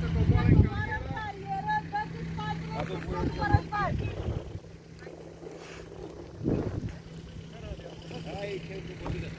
să coboare în carieră. Hai, cel cu băgătă.